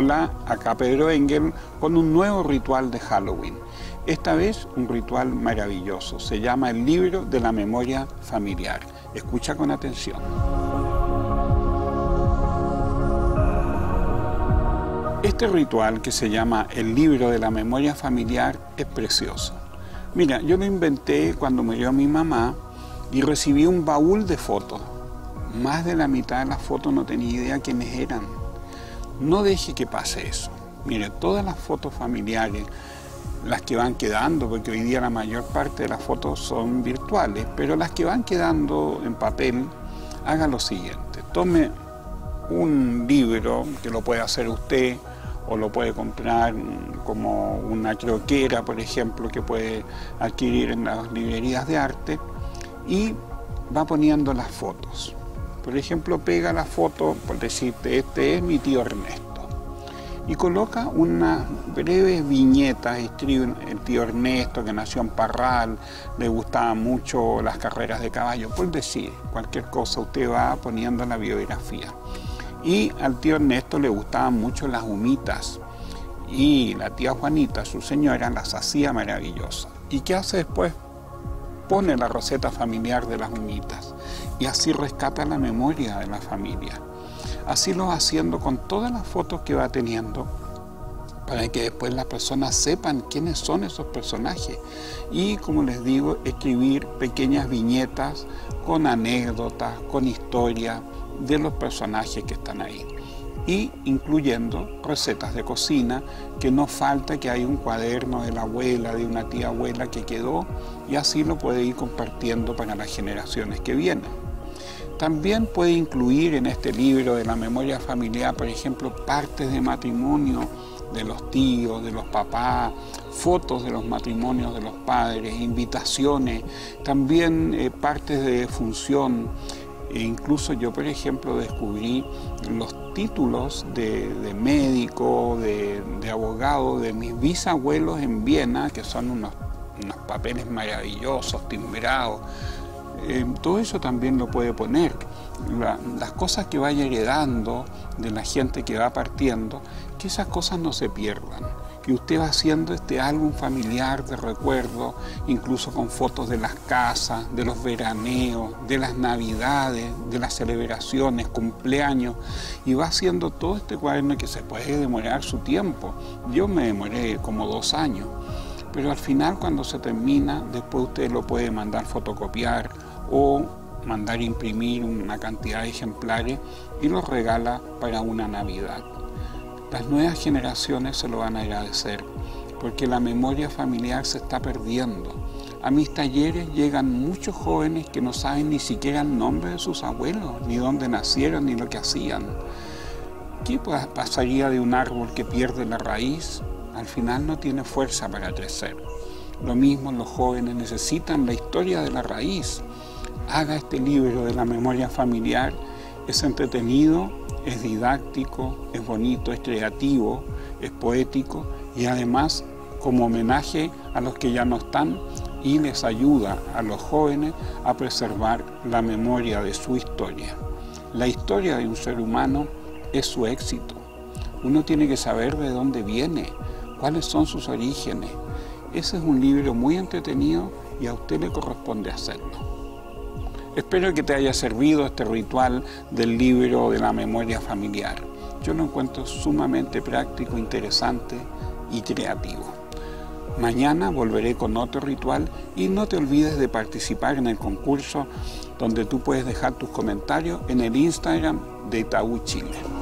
Hola, acá Pedro Engel con un nuevo ritual de Halloween. Esta vez un ritual maravilloso. Se llama el libro de la memoria familiar. Escucha con atención. Este ritual que se llama el libro de la memoria familiar es precioso. Mira, yo lo inventé cuando murió mi mamá y recibí un baúl de fotos. Más de la mitad de las fotos no tenía idea quiénes eran. No deje que pase eso. Mire, todas las fotos familiares, las que van quedando, porque hoy día la mayor parte de las fotos son virtuales, pero las que van quedando en papel, haga lo siguiente. Tome un libro, que lo puede hacer usted, o lo puede comprar como una croquera, por ejemplo, que puede adquirir en las librerías de arte, y va poniendo las fotos. Por ejemplo, pega la foto, por decirte, este es mi tío Ernesto. Y coloca una breve viñeta, escribe el tío Ernesto que nació en Parral, le gustaban mucho las carreras de caballo, por decir cualquier cosa, usted va poniendo la biografía. Y al tío Ernesto le gustaban mucho las humitas. Y la tía Juanita, su señora, las hacía maravillosas. ¿Y qué hace después? Pone la receta familiar de las humitas. Y así rescata la memoria de la familia. Así lo va haciendo con todas las fotos que va teniendo para que después las personas sepan quiénes son esos personajes. Y como les digo, escribir pequeñas viñetas con anécdotas, con historia de los personajes que están ahí. Y incluyendo recetas de cocina, que no falta que hay un cuaderno de la abuela, de una tía abuela que quedó, y así lo puede ir compartiendo para las generaciones que vienen. También puede incluir en este libro de la memoria familiar, por ejemplo, partes de matrimonio de los tíos, de los papás, fotos de los matrimonios de los padres, invitaciones, también eh, partes de función. E incluso yo, por ejemplo, descubrí los títulos de, médico, de, abogado de mis bisabuelos en Viena, que son unos, unos papeles maravillosos, timbrados. Eh, todo eso también lo puede poner. las cosas que vaya heredando de la gente que va partiendo, que esas cosas no se pierdan. Que usted va haciendo este álbum familiar de recuerdo, incluso con fotos de las casas, de los veraneos, de las navidades, de las celebraciones, cumpleaños, y va haciendo todo este cuaderno que se puede demorar su tiempo. Yo me demoré como dos años pero al final cuando se termina, después usted lo puede mandar fotocopiar o mandar imprimir una cantidad de ejemplares y los regala para una Navidad. Las nuevas generaciones se lo van a agradecer porque la memoria familiar se está perdiendo. A mis talleres llegan muchos jóvenes que no saben ni siquiera el nombre de sus abuelos, ni dónde nacieron, ni lo que hacían. ¿Qué pasaría de un árbol que pierde la raíz? Al final no tiene fuerza para crecer. Lo mismo los jóvenes necesitan la historia de la raíz, haga este libro de la memoria familiar. Es entretenido, es didáctico, es bonito, es creativo, es poético y además como homenaje a los que ya no están y les ayuda a los jóvenes a preservar la memoria de su historia. La historia de un ser humano es su éxito. Uno tiene que saber de dónde viene, cuáles son sus orígenes. Ese es un libro muy entretenido y a usted le corresponde hacerlo. Espero que te haya servido este ritual del libro de la memoria familiar. Yo lo encuentro sumamente práctico, interesante y creativo. Mañana volveré con otro ritual y no te olvides de participar en el concurso donde tú puedes dejar tus comentarios en el Instagram de Itaú Chile.